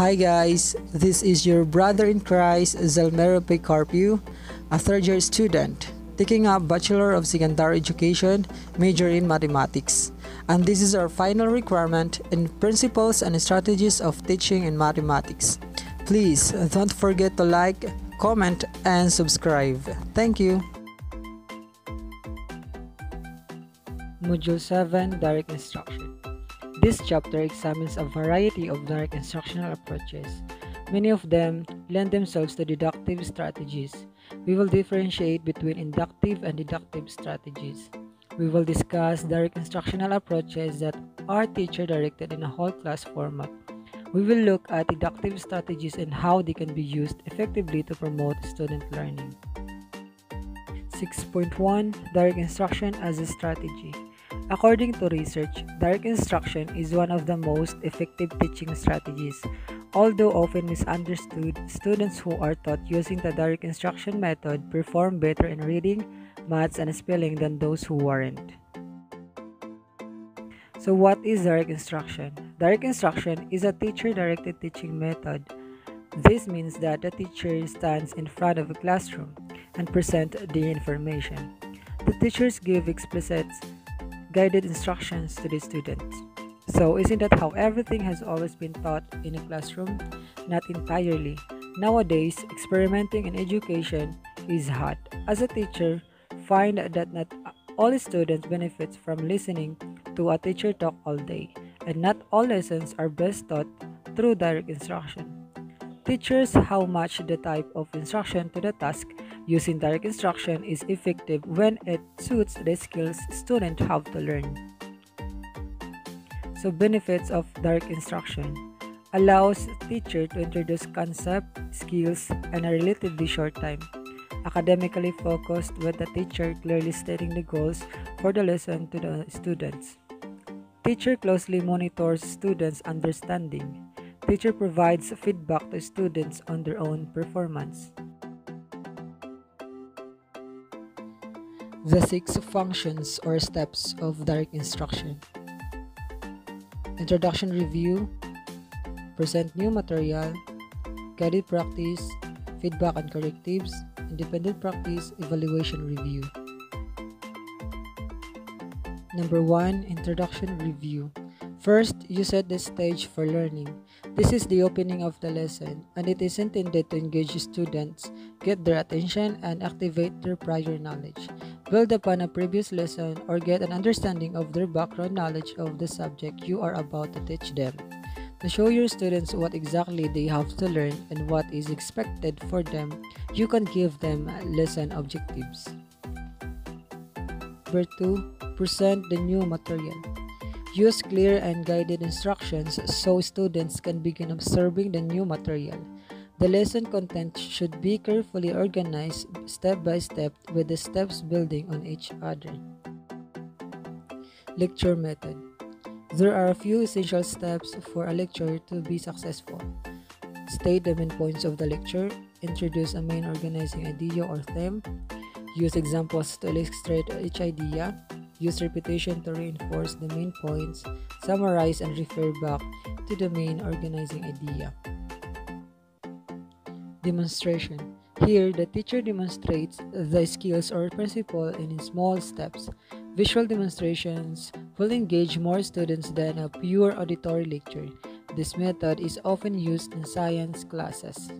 Hi guys, this is your brother in Christ, Zelmero Carpio, a third year student, taking up Bachelor of Secondary Education, major in Mathematics. And this is our final requirement in Principles and Strategies of Teaching in Mathematics. Please don't forget to like, comment, and subscribe. Thank you. Module 7 Direct Instruction This chapter examines a variety of direct instructional approaches. Many of them lend themselves to deductive strategies. We will differentiate between inductive and deductive strategies. We will discuss direct instructional approaches that are teacher directed in a whole class format. We will look at deductive strategies and how they can be used effectively to promote student learning. 6.1 Direct Instruction as a Strategy According to research, direct instruction is one of the most effective teaching strategies. Although often misunderstood, students who are taught using the direct instruction method perform better in reading, maths, and spelling than those who weren't. So, what is direct instruction? Direct instruction is a teacher directed teaching method. This means that the teacher stands in front of a classroom and present the information. The teachers give explicit guided instructions to the students. So, isn't that how everything has always been taught in a classroom? Not entirely. Nowadays, experimenting in education is hard. As a teacher, find that not all students benefit from listening to a teacher talk all day, and not all lessons are best taught through direct instruction. Teachers how much the type of instruction to the task Using direct instruction is effective when it suits the skills students have to learn. So benefits of direct instruction allows teacher to introduce concept, skills, in a relatively short time. Academically focused with the teacher clearly stating the goals for the lesson to the students. Teacher closely monitors students' understanding. Teacher provides feedback to students on their own performance. The six functions or steps of direct instruction Introduction review, present new material, guided practice, feedback and correctives, independent practice, evaluation review. Number one, introduction review. First, you set the stage for learning. This is the opening of the lesson, and it is intended to engage students, get their attention, and activate their prior knowledge build upon a previous lesson, or get an understanding of their background knowledge of the subject you are about to teach them. To show your students what exactly they have to learn and what is expected for them, you can give them lesson objectives. Number 2. Present the new material. Use clear and guided instructions so students can begin observing the new material. The lesson content should be carefully organized step by step with the steps building on each other. Lecture method. There are a few essential steps for a lecture to be successful. State the main points of the lecture, introduce a main organizing idea or theme, use examples to illustrate each idea, use repetition to reinforce the main points, summarize and refer back to the main organizing idea. Demonstration. Here, the teacher demonstrates the skills or principle in small steps. Visual demonstrations will engage more students than a pure auditory lecture. This method is often used in science classes.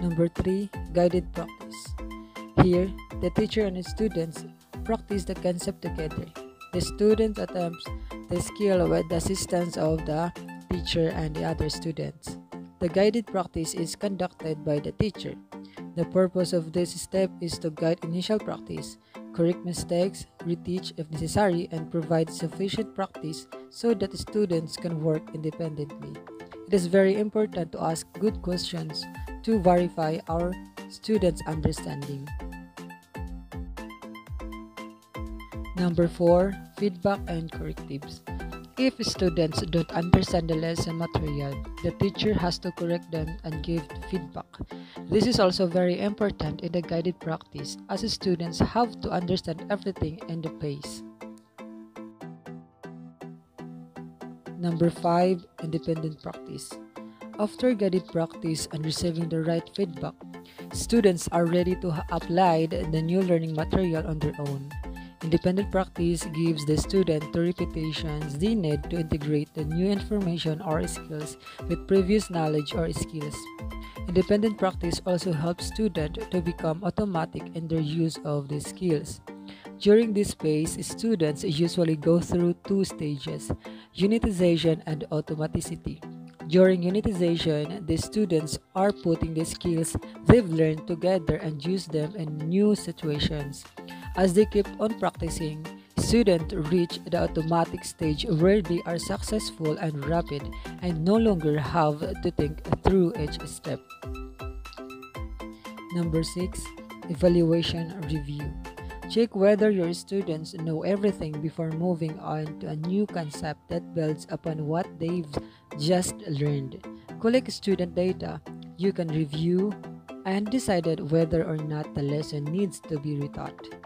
Number 3. Guided practice. Here, the teacher and the students practice the concept together. The student attempts the skill with the assistance of the teacher and the other students. The guided practice is conducted by the teacher. The purpose of this step is to guide initial practice, correct mistakes, reteach if necessary, and provide sufficient practice so that students can work independently. It is very important to ask good questions to verify our students' understanding. Number 4. Feedback and correctives. If students don't understand the lesson material, the teacher has to correct them and give feedback. This is also very important in the guided practice as students have to understand everything in the pace. Number 5. Independent practice. After guided practice and receiving the right feedback, students are ready to apply the new learning material on their own. Independent practice gives the student the repetitions they need to integrate the new information or skills with previous knowledge or skills. Independent practice also helps students to become automatic in their use of these skills. During this phase, students usually go through two stages unitization and automaticity. During unitization, the students are putting the skills they've learned together and use them in new situations. As they keep on practicing, students reach the automatic stage where they are successful and rapid and no longer have to think through each step. Number 6. Evaluation Review Check whether your students know everything before moving on to a new concept that builds upon what they've just learned. Collect student data. You can review and decided whether or not the lesson needs to be retaught.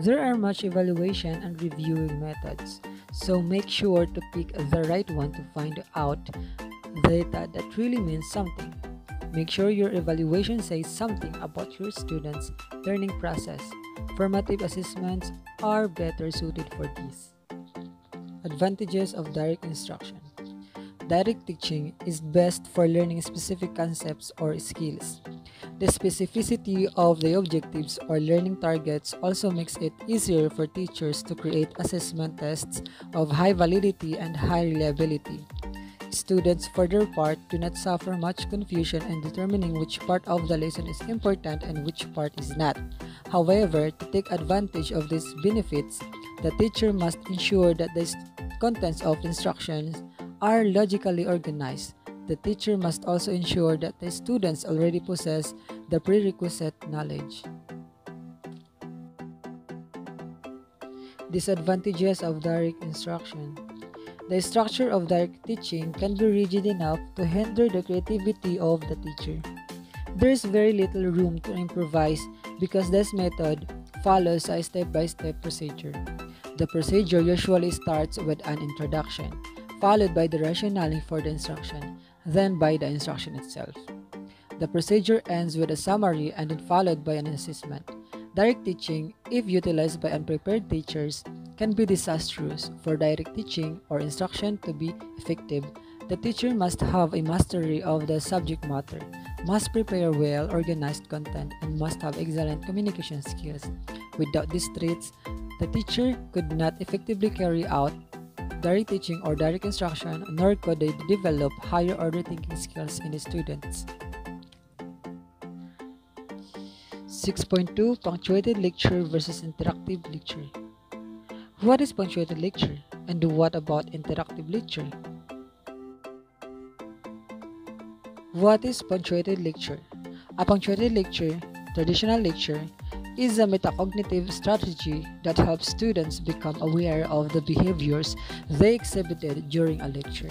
There are much evaluation and reviewing methods, so make sure to pick the right one to find out data that really means something. Make sure your evaluation says something about your students' learning process. Formative assessments are better suited for this. Advantages of direct instruction. Direct teaching is best for learning specific concepts or skills. The specificity of the objectives or learning targets also makes it easier for teachers to create assessment tests of high validity and high reliability. Students, for their part, do not suffer much confusion in determining which part of the lesson is important and which part is not. However, to take advantage of these benefits, the teacher must ensure that the contents of instructions are logically organized the teacher must also ensure that the students already possess the prerequisite knowledge. Disadvantages of direct instruction The structure of direct teaching can be rigid enough to hinder the creativity of the teacher. There is very little room to improvise because this method follows a step by step procedure. The procedure usually starts with an introduction, followed by the rationale for the instruction, then by the instruction itself. The procedure ends with a summary and then followed by an assessment. Direct teaching, if utilized by unprepared teachers, can be disastrous. For direct teaching or instruction to be effective, the teacher must have a mastery of the subject matter, must prepare well organized content, and must have excellent communication skills. Without these traits, the teacher could not effectively carry out direct teaching or direct instruction, nor could they develop higher order thinking skills in the students. 6.2 Punctuated lecture versus interactive lecture. What is punctuated lecture and what about interactive lecture? What is punctuated lecture? A punctuated lecture, traditional lecture, is a metacognitive strategy that helps students become aware of the behaviors they exhibited during a lecture.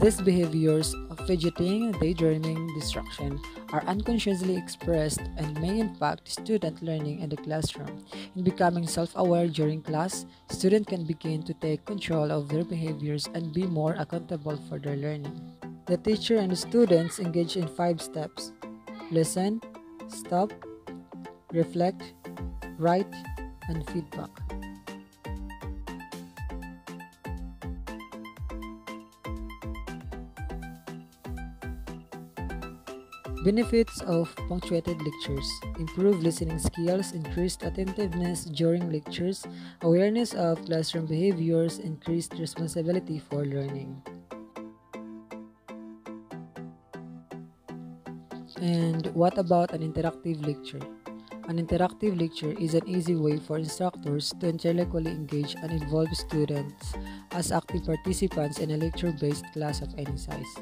These behaviors of fidgeting, daydreaming, distraction are unconsciously expressed and may impact student learning in the classroom. In becoming self-aware during class, students can begin to take control of their behaviors and be more accountable for their learning. The teacher and the students engage in five steps. Listen, stop, reflect, write, and feedback. Benefits of punctuated lectures improve listening skills, increased attentiveness during lectures, awareness of classroom behaviors, increased responsibility for learning. And what about an interactive lecture? An interactive lecture is an easy way for instructors to intellectually engage and involve students as active participants in a lecture-based class of any size.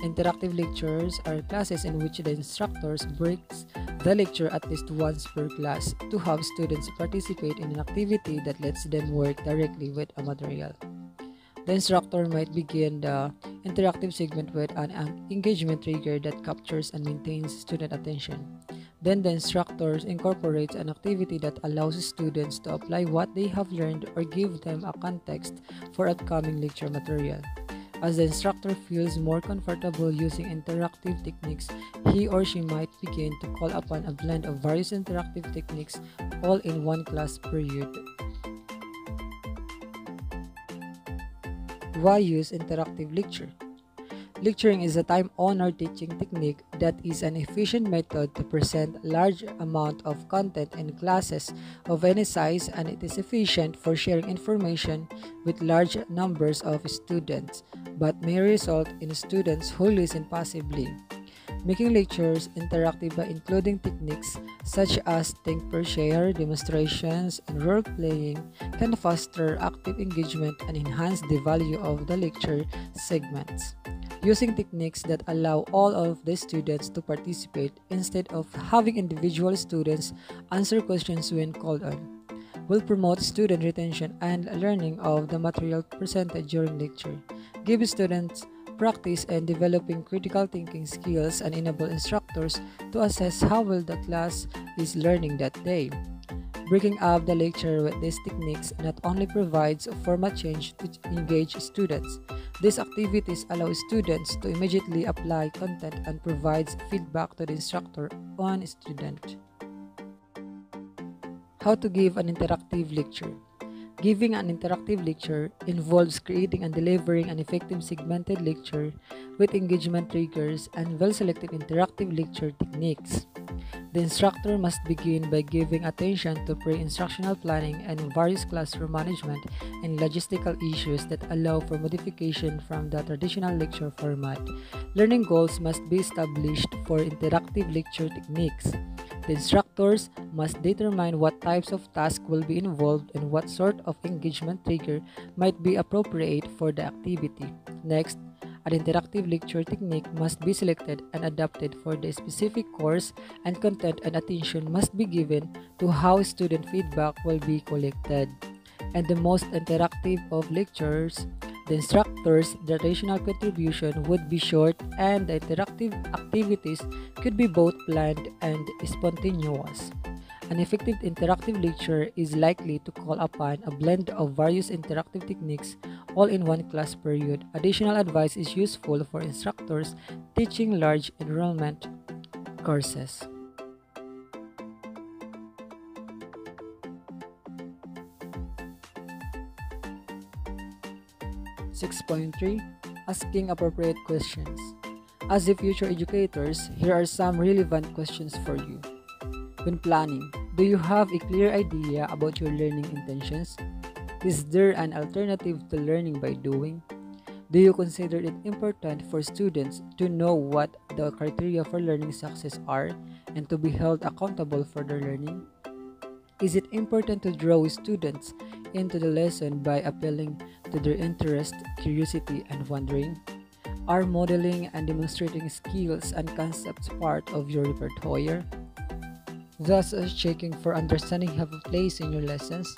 Interactive lectures are classes in which the instructors breaks the lecture at least once per class to have students participate in an activity that lets them work directly with a material. The instructor might begin the interactive segment with an engagement trigger that captures and maintains student attention. Then the instructor incorporates an activity that allows students to apply what they have learned or give them a context for upcoming lecture material. As the instructor feels more comfortable using interactive techniques, he or she might begin to call upon a blend of various interactive techniques all in one class period. Why use interactive lecture? Lecturing is a time-honored teaching technique that is an efficient method to present large amount of content in classes of any size and it is efficient for sharing information with large numbers of students but may result in students who listen passively. Making lectures interactive by including techniques such as think pair share, demonstrations, and role playing can foster active engagement and enhance the value of the lecture segments using techniques that allow all of the students to participate instead of having individual students answer questions when called on. Will promote student retention and learning of the material presented during lecture give students practice and developing critical thinking skills and enable instructors to assess how well the class is learning that day. Breaking up the lecture with these techniques not only provides a format change to engage students, these activities allow students to immediately apply content and provides feedback to the instructor on student. How to give an interactive lecture. Giving an interactive lecture involves creating and delivering an effective segmented lecture with engagement triggers and well-selected interactive lecture techniques. The instructor must begin by giving attention to pre-instructional planning and various classroom management and logistical issues that allow for modification from the traditional lecture format. Learning goals must be established for interactive lecture techniques. Instructors must determine what types of tasks will be involved and what sort of engagement trigger might be appropriate for the activity. Next, an interactive lecture technique must be selected and adapted for the specific course and content and attention must be given to how student feedback will be collected. And the most interactive of lectures, the instructor's traditional contribution would be short and the interactive activities could be both planned and spontaneous. An effective interactive lecture is likely to call upon a blend of various interactive techniques all in one class period. Additional advice is useful for instructors teaching large enrollment courses. Six point three Asking appropriate questions. As a future educators, here are some relevant questions for you. When planning, do you have a clear idea about your learning intentions? Is there an alternative to learning by doing? Do you consider it important for students to know what the criteria for learning success are and to be held accountable for their learning? Is it important to draw students into the lesson by appealing to their interest, curiosity, and wondering? Are modeling and demonstrating skills and concepts part of your repertoire? Thus, checking for understanding have a place in your lessons.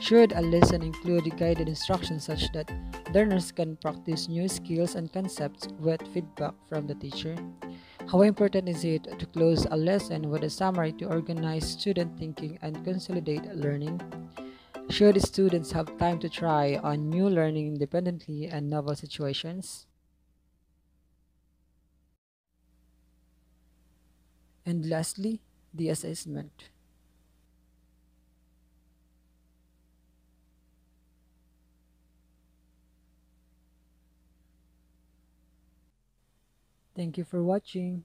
Should a lesson include guided instructions such that learners can practice new skills and concepts with feedback from the teacher? How important is it to close a lesson with a summary to organize student thinking and consolidate learning? Should students have time to try on new learning independently and novel situations? And lastly, the assessment. Thank you for watching.